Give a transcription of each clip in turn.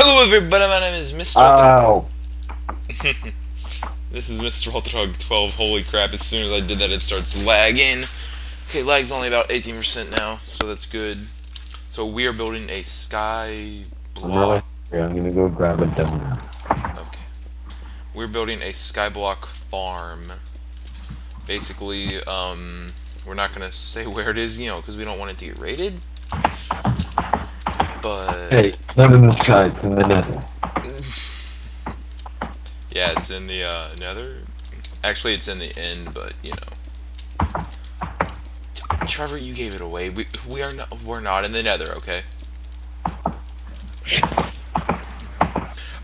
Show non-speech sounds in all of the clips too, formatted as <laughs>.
Hello everybody, my name is Mr. Oh, <laughs> this is Mr. Walterdog 12. Holy crap, as soon as I did that it starts lagging. Okay, lag's only about 18% now, so that's good. So we are building a sky block. hungry. I'm gonna go grab a donut. Okay. We're building a skyblock farm. Basically, um, we're not gonna say <laughs> where it is, you know, because we don't want it to get raided. But Hey, it's not in the sky, it's in the nether. yeah, it's in the uh, Nether. Actually, it's in the end, but you know. Trevor, you gave it away. We we are not we're not in the Nether, okay?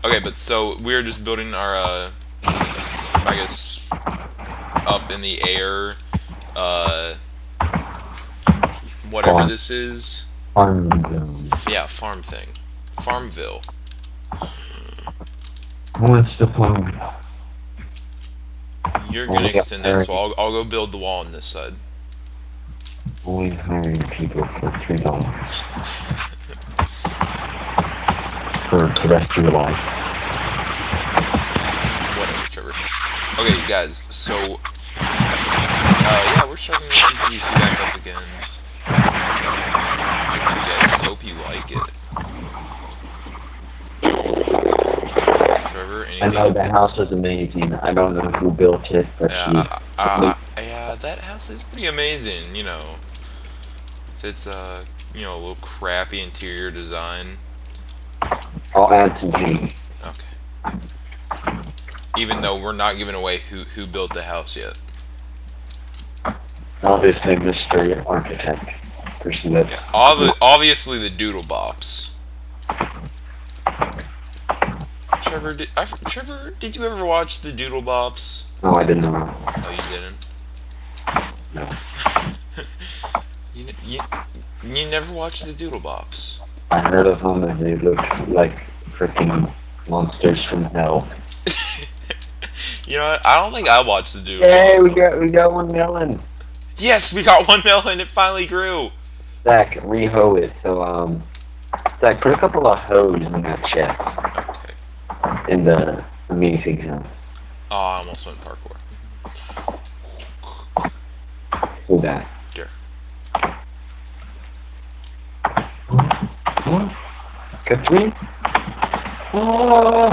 Okay, but so we're just building our uh, I guess up in the air, uh, whatever this is. Farm zone. Yeah, farm thing, Farmville. Who wants to farm? You're gonna extend that, so I'll I'll go build the wall on this side. Only hiring people for three dollars. For the rest of your life. Whatever, Trevor. Okay, guys, so. Uh, yeah, we're starting to PvP back up again. I guess. Hope you like it. Trevor, I know the house is amazing. I don't know who built it, but Yeah, uh, uh, yeah, that house is pretty amazing, you know. It's, uh, you know, a little crappy interior design. I'll add some heat. Okay. Even though we're not giving away who who built the house yet. Obviously, Mr. Architect. Yeah, obvi- obviously the Doodle Bops. Trevor, did, I, Trevor, did you ever watch the Doodle Bops? No, I didn't know. Oh, you didn't. No. <laughs> You, you, you never watched the Doodle Bops. I heard of them and they looked like freaking monsters from hell. <laughs> You know what? I don't think I watched the Doodle Hey, Bops. we got we got one melon. Yes, we got one melon. It finally grew. Zach, reho it. So um, Zach, put a couple of hoes in that chest Okay. in the amazing house. Oh, I almost went parkour. Do that. There. Got. Oh,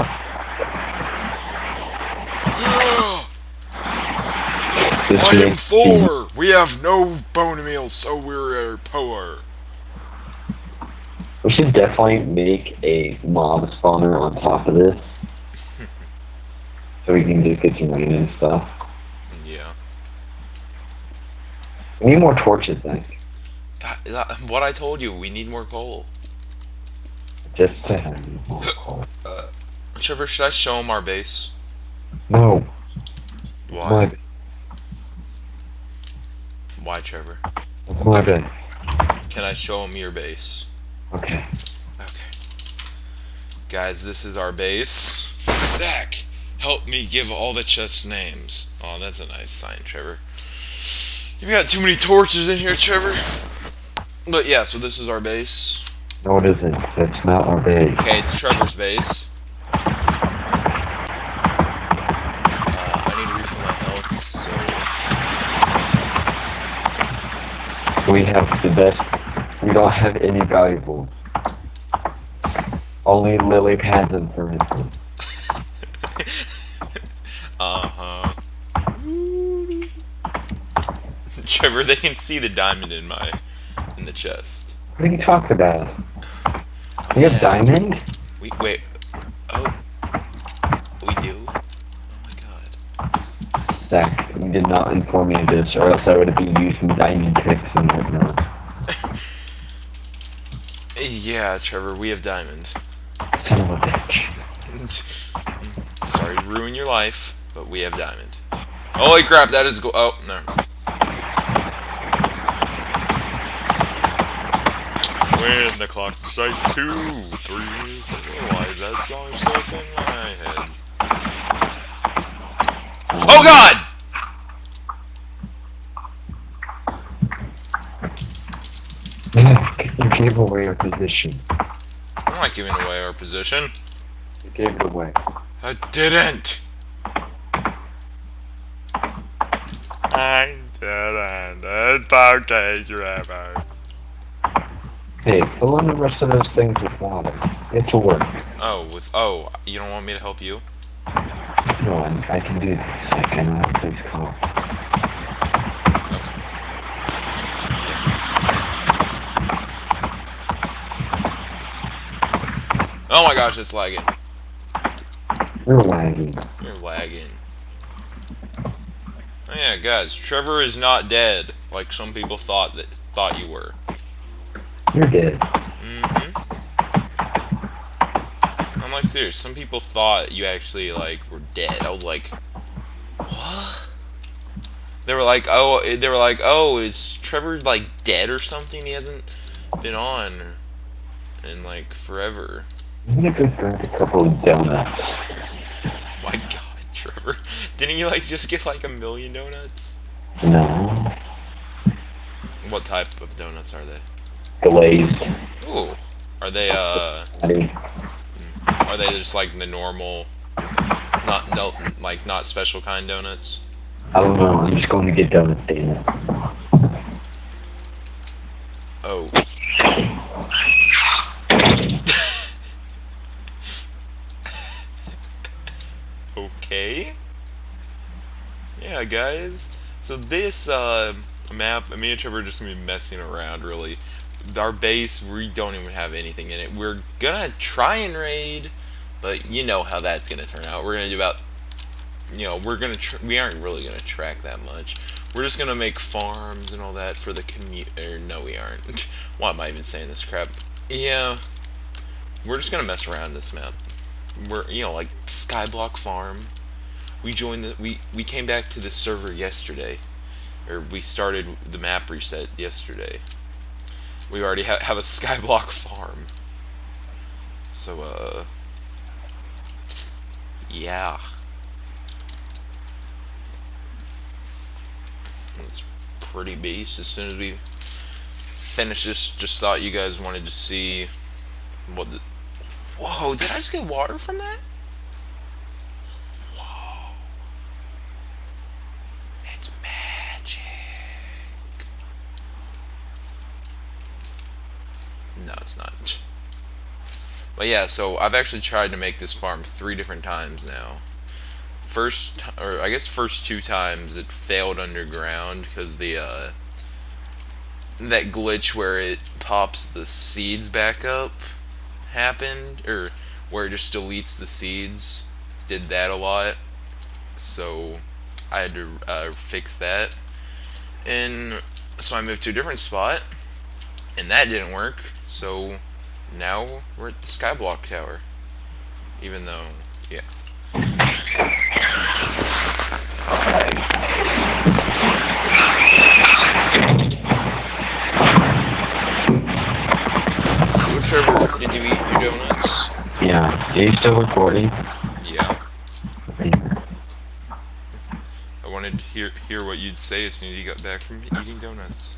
this I am me- four. We have no bone meal, so we're uh, poor. We should definitely make a mob spawner on top of this. <laughs> so we can just get some and stuff. Yeah. We need more torches, Zach. That- that- What I told you, we need more coal. Just to have more <gasps> coal. Uh, Trevor, should I show him our base? No. Why? Why, Trevor? bad. Can I show him your base? Okay. Okay. Guys, this is our base. Zach, help me give all the chest names. Oh, that's a nice sign, Trevor. You've got too many torches in here, Trevor. But yeah, so this is our base. No, it isn't. That's not our base. Okay, it's Trevor's base. We have the best. We don't have any valuables. Only lily pads and furnaces. <laughs> uh huh. Trevor, they can see the diamond in my in the chest. What are you talking about? We have diamond? We wait. Oh, we do. Oh my god. Zach, you did not inform me of this, or else I would have been using diamond picks and whatnot. Yeah, Trevor, we have diamond. Son of a bitch. Sorry to ruin your life, but we have diamond. Holy crap, that is go- oh, no. When the clock strikes two, three, four, why is that song stuck in my head? Oh god! You gave away your position. My not giving away our position. You gave it away. I didn't. I didn't. It's okay, Trevor. Hey, fill in the rest of those things with water. It will work. Oh, with oh, you don't want me to help you? No, I, I can do this. I cannot please call. Oh my gosh, it's lagging. You're lagging. You're lagging. Oh yeah, guys, Trevor is not dead like some people thought that thought you were. You're dead. Mm-hmm. I'm like serious. Some people thought you actually like were dead. I was like, what? They were like, oh, they were like, oh, is Trevor like dead or something? He hasn't been on in like forever. I'm gonna go drink a couple of donuts. My God, Trevor, didn't you like just get like a million donuts? No. What type of donuts are they? Glazed. Ooh, are they uh? Patty. Are they just like the normal, not no, like not special kind donuts? I don't know. I'm just going to get donuts, Dana. Oh. Okay. Yeah, guys. So this uh, map, me and Trevor are just gonna be messing around. Really, our base we don't even have anything in it. We're gonna try and raid, but you know how that's gonna turn out. We're gonna do about, you know, we're gonna we aren't really gonna track that much. We're just gonna make farms and all that for the commute. Or no, we aren't. <laughs> Why am I even saying this crap? Yeah, we're just gonna mess around this map. We're you know like Skyblock Farm. We joined the we we came back to this server yesterday, or we started the map reset yesterday. We already ha have a <laughs> Skyblock Farm. So uh, yeah. It's pretty beast. As soon as we finish this, just thought you guys wanted to see what the. Whoa! Did I just get water from that? Whoa! It's magic. No, it's not. But yeah, so I've actually tried to make this farm three different times now first or I guess first two times it failed underground because the uh, that glitch where it pops the seeds back up happened or where it just deletes the seeds did that a lot. So I had to uh, fix that. And so I moved to a different spot and that didn't work. So now we're at the skyblock tower. Even though yeah you still recording? Yeah. I wanted to hear hear what you'd say as soon as you got back from eating donuts.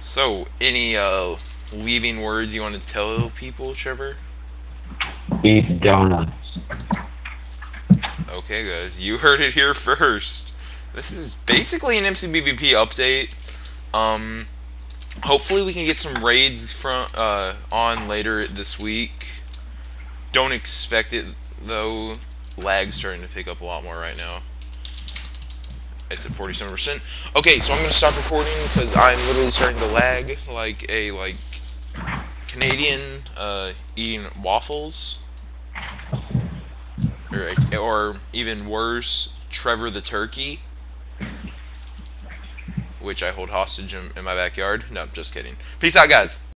So, any uh, leaving words you want to tell people, Trevor? Eat donuts. Okay, guys, you heard it here first. This is basically an MCPVP update. Um, hopefully we can get some raids from uh, on later this week. Don't expect it though. Lag's starting to pick up a lot more right now. It's at 47%. Okay, so I'm gonna stop recording because I'm literally starting to lag like a like Canadian uh, eating waffles or, or even worse, Trevor the turkey, which I hold hostage in, in my backyard. No, I'm just kidding. Peace out, guys.